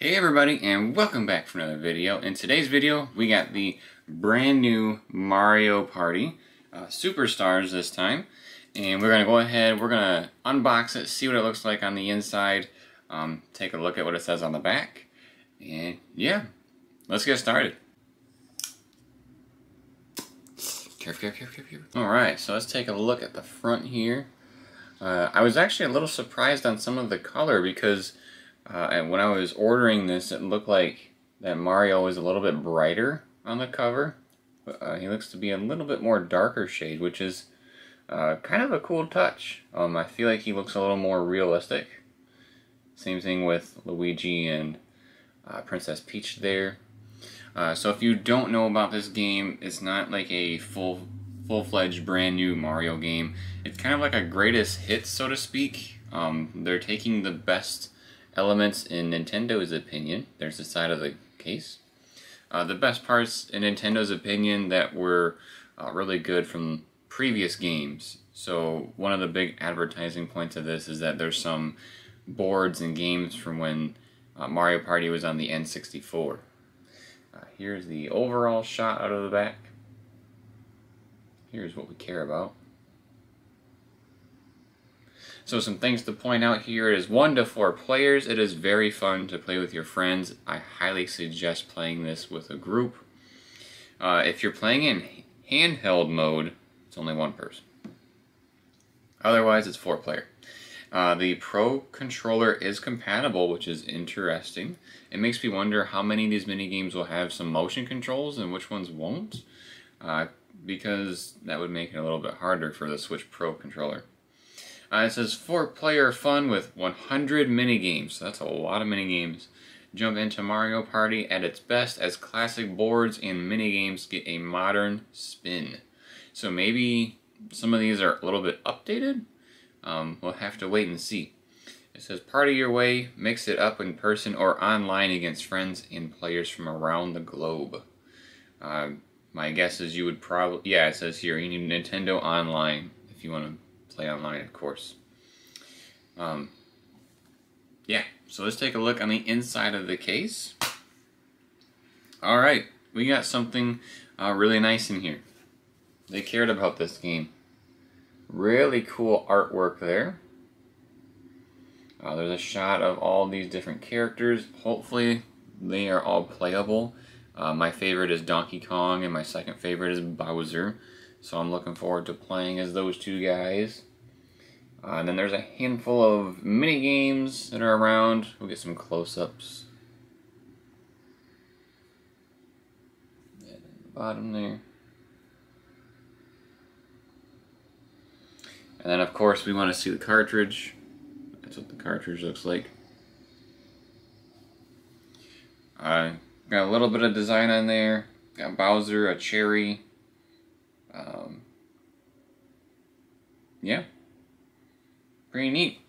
Hey everybody and welcome back for another video. In today's video we got the brand new Mario Party uh, Superstars this time and we're to go ahead, we're to unbox it, see what it looks like on the inside, um, take a look at what it says on the back and yeah, let's get started. Careful, careful, careful, careful. Alright, so let's take a look at the front here. Uh, I was actually a little surprised on some of the color because uh, and when I was ordering this, it looked like that Mario was a little bit brighter on the cover. Uh, he looks to be a little bit more darker shade, which is uh, kind of a cool touch. Um, I feel like he looks a little more realistic. Same thing with Luigi and uh, Princess Peach there. Uh, so if you don't know about this game, it's not like a full full-fledged brand new Mario game. It's kind of like a greatest hits, so to speak. Um, they're taking the best elements in Nintendo's opinion. There's the side of the case. Uh, the best parts in Nintendo's opinion that were uh, really good from previous games. So one of the big advertising points of this is that there's some boards and games from when uh, Mario Party was on the N64. Uh, here's the overall shot out of the back. Here's what we care about. So some things to point out here is one to four players. It is very fun to play with your friends. I highly suggest playing this with a group. Uh, if you're playing in handheld mode, it's only one person. Otherwise, it's four player. Uh, the Pro controller is compatible, which is interesting. It makes me wonder how many of these mini games will have some motion controls and which ones won't, uh, because that would make it a little bit harder for the Switch Pro controller. Uh, it says four player fun with 100 mini games. So that's a lot of mini games. Jump into Mario Party at its best as classic boards and mini games get a modern spin. So maybe some of these are a little bit updated. Um, we'll have to wait and see. It says party your way, mix it up in person or online against friends and players from around the globe. Uh, my guess is you would probably, yeah, it says here you need Nintendo Online if you want to play online, of course. Um, yeah, so let's take a look on the inside of the case. All right, we got something uh, really nice in here. They cared about this game. Really cool artwork there. Uh, there's a shot of all these different characters. Hopefully they are all playable. Uh, my favorite is Donkey Kong and my second favorite is Bowser. So I'm looking forward to playing as those two guys. Uh, and then there's a handful of mini games that are around. We'll get some close-ups. bottom there. And then of course we want to see the cartridge. That's what the cartridge looks like. Uh, got a little bit of design on there. Got Bowser, a cherry. Um, yeah pretty neat.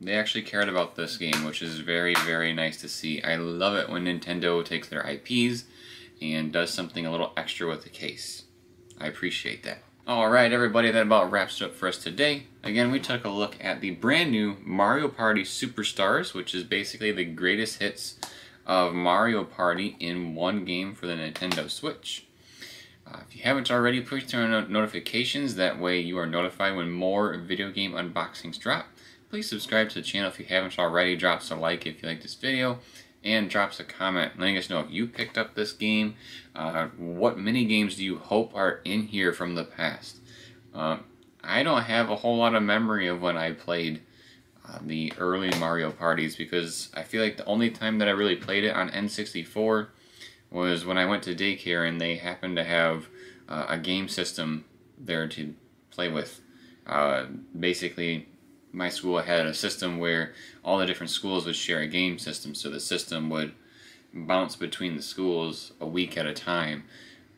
They actually cared about this game, which is very, very nice to see. I love it when Nintendo takes their IPs and does something a little extra with the case. I appreciate that. Alright everybody, that about wraps it up for us today. Again, we took a look at the brand new Mario Party Superstars, which is basically the greatest hits of Mario Party in one game for the Nintendo Switch. Uh, if you haven't already, please turn on notifications. That way you are notified when more video game unboxings drop. Please subscribe to the channel if you haven't already. Drop us a like if you like this video. And drop us a comment letting us know if you picked up this game. Uh, what mini games do you hope are in here from the past? Uh, I don't have a whole lot of memory of when I played uh, the early Mario parties because I feel like the only time that I really played it on N64 was when I went to daycare and they happened to have uh, a game system there to play with. Uh, basically, my school had a system where all the different schools would share a game system, so the system would bounce between the schools a week at a time.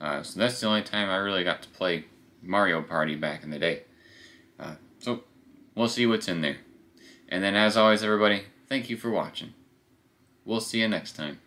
Uh, so that's the only time I really got to play Mario Party back in the day. Uh, so we'll see what's in there. And then as always, everybody, thank you for watching. We'll see you next time.